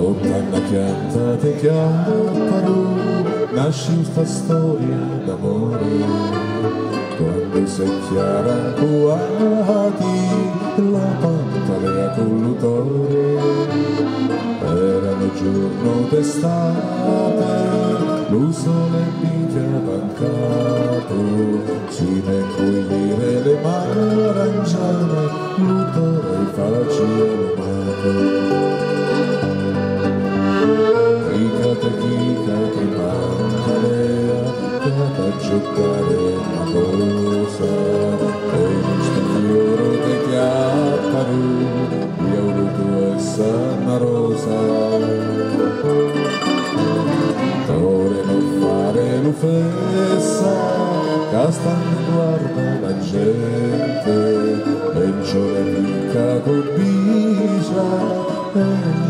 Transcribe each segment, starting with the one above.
Sotto chianta te chiappano, nasce questa storia d'amore. Quando sei chiara ancuati, la pantalea con l'utore. Erano giorno d'estate, lo sole picchia pancato, si ne cogliere le marangiane, l'utore faccia guarda la gente e ciò le picca con bicia e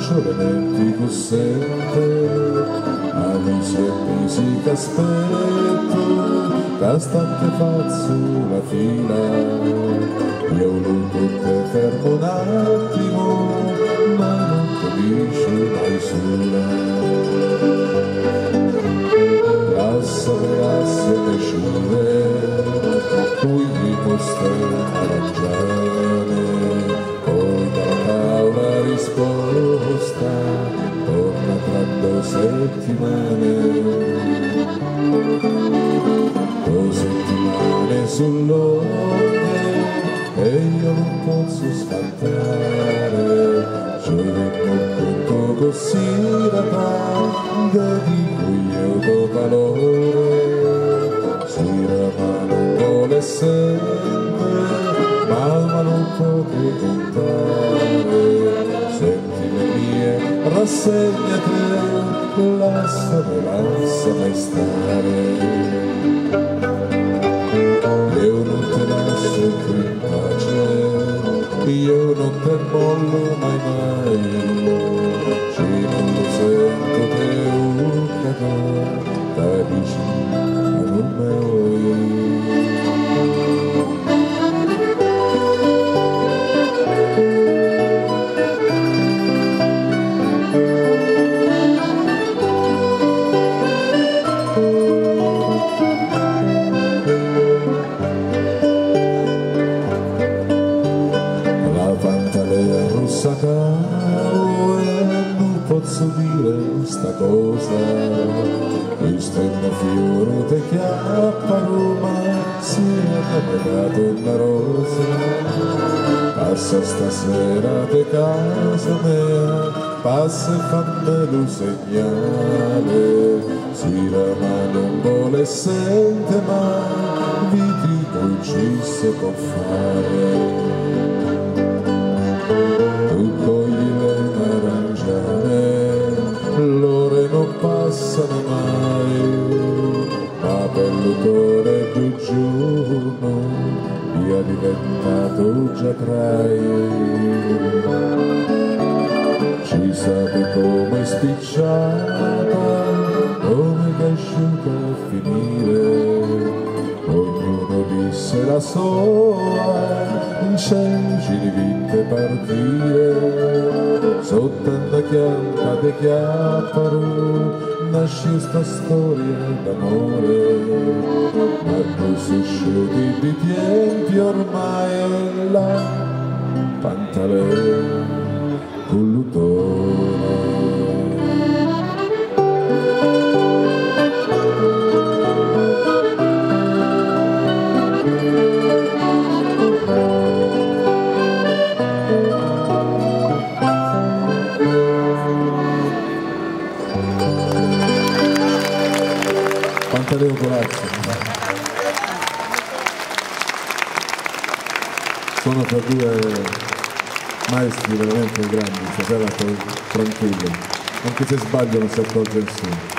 ciò le metti con sente amici e amici che aspetto, che stante faccio la fila, io voluto te fermo un attimo, così da parte di cui io do valore può che contare rassegnati, lasciami, lasciami stare. Io non ti lascio più in pace, io non ti mollo mai mai, posso dire questa cosa? Questo è un fiore che chiappa Roma si è dato una rosa. Passa stasera di casa mia passa e fammelo segnale si ma non vuole sente ma vi dico ci si può fare ma per l'odore di giorno via diventato già trai. Ci sapete come spicciata, come che asciuga a finire, ognuno disse la sua, in cenci di vite partire, sotto una chianta di chiapparo, nasce sta storia d'amore ma tu sei sciuti di tempi ormai è la pantalone collutore Pantaleo Colazzo. Sono tra due maestri veramente grandi, stasera tranquillo, anche se sbaglio non si accorge nessuno.